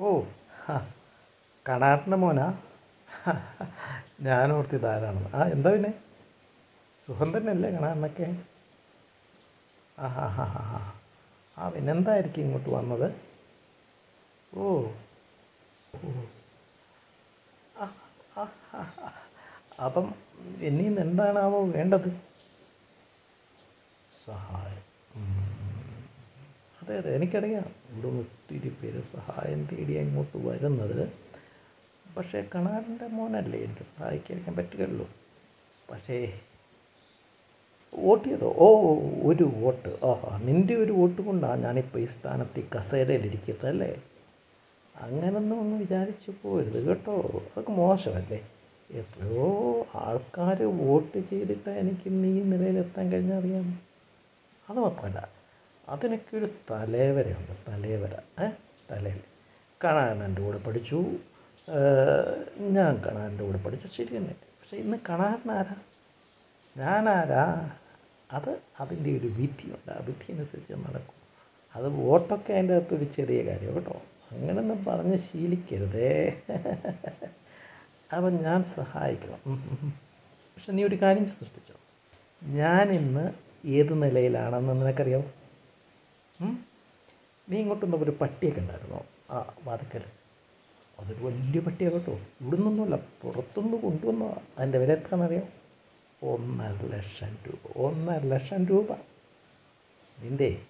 ഓ കണാറിന്റെ മോനാ? ഞാനോർത്തി ഇതാരാണെന്ന് ആ എന്താ പിന്നെ? സുഖം തന്നെയല്ലേ കണാറിനൊക്കെ? ആ ഹാ ഹാ ഹാ ഇങ്ങോട്ട് വന്നത്? ഓ. അപ്പം ഇനിയും എന്താണാവോ വേണ്ടത്? സഹായം. അതെ അതെ എനിക്കറിയാം. ഇവിടെ ഒത്തിരി പേര് സഹായം തേടി അങ്ങോട്ട് വരുന്നത്. പക്ഷേ കണാറിന്റെ മോനല്ലേ എനിക്ക് സഹായിക്കാൻ പറ്റുകയുള്ളൂ. പക്ഷേ വോട്ട് ചെയ്തോ? ഓ ഒരു വോട്ട്. ആ നിന്റെ ഒരു വോട്ട് കൊണ്ടാണ് ഞാനിപ്പോൾ ഈ സ്ഥാനത്ത് ഈ കസേരയിലിരിക്കുന്നത് അല്ലേ? അങ്ങനൊന്നും ഒന്ന് വിചാരിച്ചു പോരുത് കേട്ടോ. അതൊക്കെ മോശമല്ലേ? എത്രയോ ആൾക്കാർ വോട്ട് ചെയ്തിട്ടാണ് എനിക്ക് ഇന്ന് ഈ നിലയിലെത്താൻ കഴിഞ്ഞറിയാം അത് മാത്രമല്ല അതിനൊക്കെ ഒരു തലേവരയുണ്ട് തലേവര തലയിൽ. എന്റെ കൂടെ പഠിച്ചു. ഞാൻ കാണാന്റെ കൂടെ പഠിച്ചു. ശരി തന്നെ. പക്ഷേ ഇന്ന് കണാരനാരാ? ഞാനാരാ? അത് അതിന്റെ ഒരു വിധിയുണ്ട്. ആ വിധി അനുസരിച്ച് നടക്കും. അത് വോട്ടൊക്കെ അതിന്റെ ഒരു ചെറിയ കാര്യം കേട്ടോ. അങ്ങനെയൊന്നും പറഞ്ഞ് ശീലിക്കരുതേ. അപ്പം ഞാൻ സഹായിക്കണം. പക്ഷെ നീ ഒരു കാര്യം സൃഷ്ടിച്ചോ. ഞാൻ ഇന്ന് ഏത് നിലയിലാണെന്ന് നിനക്കറിയാമോ? നീ ഇങ്ങോട്ടൊന്നും ഒരു പട്ടിയൊക്കെ ഉണ്ടായിരുന്നോ? ആ വാതക്കൽ. അതൊരു വലിയ പട്ടിയാണ് കേട്ടോ. ഇവിടെ നിന്നൊന്നുമല്ല പുറത്തുനിന്ന് കൊണ്ടുവന്ന അതിന്റെ വില എത്രയാണെന്നറിയാം? ഒന്നര ലക്ഷം രൂപ ഒന്നര ലക്ഷം രൂപ. നിന്റെ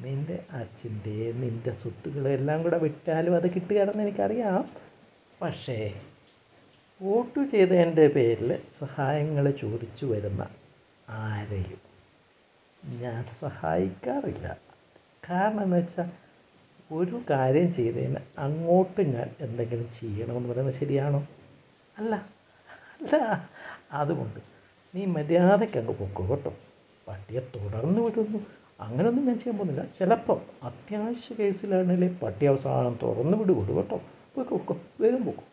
നിന്റെ അച്ഛന്റെ നിന്റെ സ്വത്തുക്കളെല്ലാം കൂടെ വിറ്റാലും അത് കിട്ടുകയാണെന്ന് എനിക്കറിയാം. പക്ഷേ വോട്ട് ചെയ്തതിന്റെ പേരിൽ സഹായങ്ങൾ ചോദിച്ചു വരുന്ന ആരെയും ഞാൻ സഹായിക്കാറില്ല. കാരണം എന്ന് വെച്ചാൽ ഒരു കാര്യം ചെയ്തതിന് അങ്ങോട്ട് ഞാൻ എന്തെങ്കിലും ചെയ്യണമെന്ന് പറയുന്നത് ശരിയാണോ? അല്ല അല്ല അതുകൊണ്ട് നീ മര്യാദയ്ക്ക് അങ്ങ് പൊക്കോ കേട്ടോ. പട്ടിയെ തുടർന്ന് വിടുന്നു. അങ്ങനെയൊന്നും ഞാൻ ചെയ്യാൻ പോകുന്നില്ല. ചിലപ്പോൾ അത്യാവശ്യ കേസിലാണെങ്കിൽ പട്ടി അവസാനം തുറന്ന് വിടുകയുള്ളൂ കേട്ടോ. പോയി പൊക്കോ വേഗം പോക്കോ.